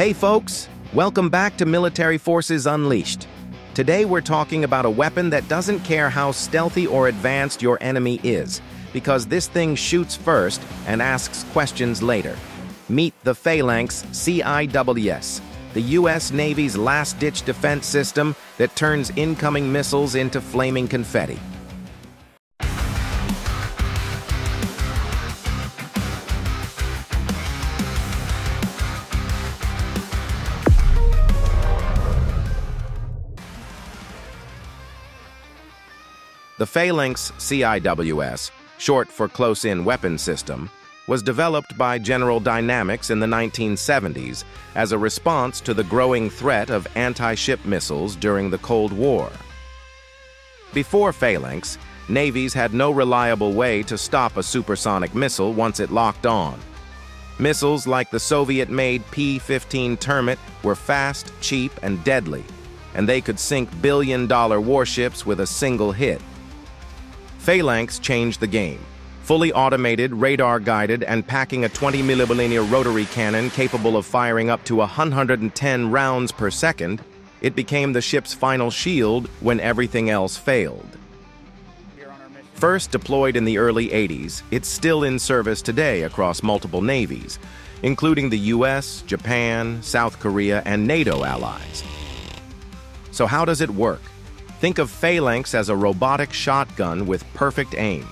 Hey folks, welcome back to Military Forces Unleashed. Today we're talking about a weapon that doesn't care how stealthy or advanced your enemy is, because this thing shoots first and asks questions later. Meet the Phalanx CIWS, the U.S. Navy's last-ditch defense system that turns incoming missiles into flaming confetti. The Phalanx CIWS, short for Close-In Weapon System, was developed by General Dynamics in the 1970s as a response to the growing threat of anti-ship missiles during the Cold War. Before Phalanx, navies had no reliable way to stop a supersonic missile once it locked on. Missiles like the Soviet-made P-15 Termit were fast, cheap, and deadly, and they could sink billion-dollar warships with a single hit. Phalanx changed the game. Fully automated, radar-guided, and packing a 20mm rotary cannon capable of firing up to 110 rounds per second, it became the ship's final shield when everything else failed. First deployed in the early 80s, it's still in service today across multiple navies, including the US, Japan, South Korea, and NATO allies. So how does it work? Think of Phalanx as a robotic shotgun with perfect aim.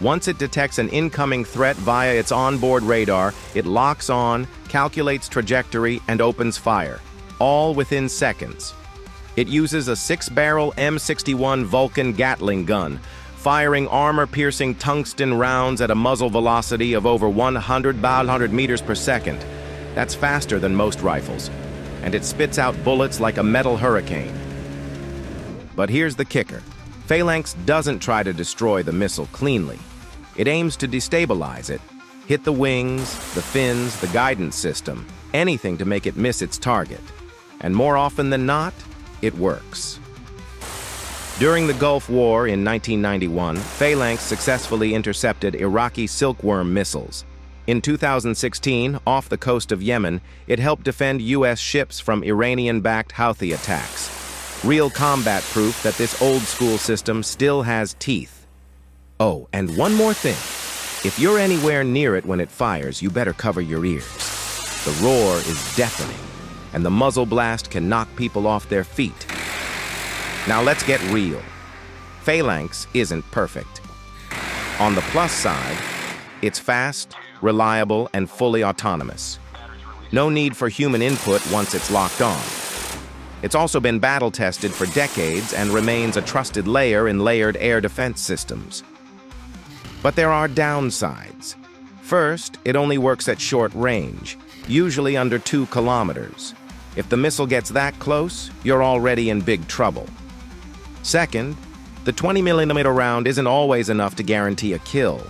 Once it detects an incoming threat via its onboard radar, it locks on, calculates trajectory, and opens fire, all within seconds. It uses a six-barrel M61 Vulcan Gatling gun, firing armor-piercing tungsten rounds at a muzzle velocity of over 100 by 100 meters per second. That's faster than most rifles, and it spits out bullets like a metal hurricane. But here's the kicker. Phalanx doesn't try to destroy the missile cleanly. It aims to destabilize it, hit the wings, the fins, the guidance system, anything to make it miss its target. And more often than not, it works. During the Gulf War in 1991, Phalanx successfully intercepted Iraqi Silkworm missiles. In 2016, off the coast of Yemen, it helped defend U.S. ships from Iranian-backed Houthi attacks. Real combat proof that this old-school system still has teeth. Oh, and one more thing. If you're anywhere near it when it fires, you better cover your ears. The roar is deafening, and the muzzle blast can knock people off their feet. Now let's get real. Phalanx isn't perfect. On the plus side, it's fast, reliable, and fully autonomous. No need for human input once it's locked on. It's also been battle-tested for decades and remains a trusted layer in layered air defense systems. But there are downsides. First, it only works at short range, usually under two kilometers. If the missile gets that close, you're already in big trouble. Second, the 20mm round isn't always enough to guarantee a kill.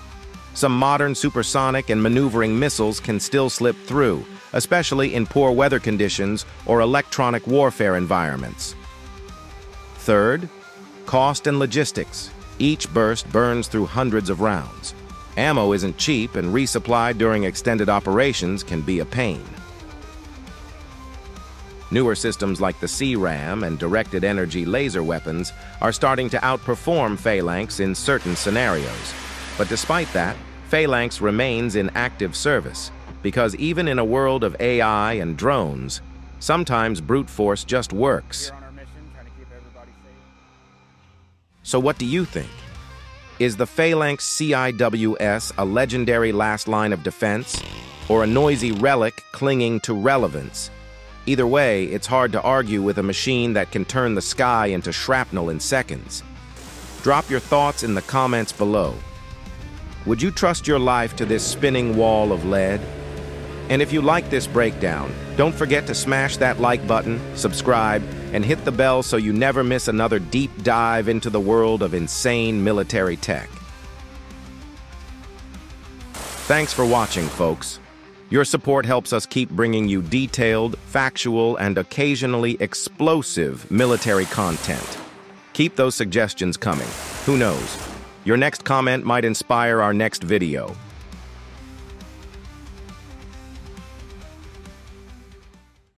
Some modern supersonic and maneuvering missiles can still slip through, especially in poor weather conditions or electronic warfare environments. Third, cost and logistics. Each burst burns through hundreds of rounds. Ammo isn't cheap and resupply during extended operations can be a pain. Newer systems like the CRAM and directed energy laser weapons are starting to outperform Phalanx in certain scenarios. But despite that, Phalanx remains in active service, because even in a world of AI and drones, sometimes brute force just works. So what do you think? Is the Phalanx CIWS a legendary last line of defense, or a noisy relic clinging to relevance? Either way, it's hard to argue with a machine that can turn the sky into shrapnel in seconds. Drop your thoughts in the comments below. Would you trust your life to this spinning wall of lead? And if you like this breakdown, don't forget to smash that like button, subscribe, and hit the bell so you never miss another deep dive into the world of insane military tech. Thanks for watching, folks. Your support helps us keep bringing you detailed, factual, and occasionally explosive military content. Keep those suggestions coming. Who knows? Your next comment might inspire our next video.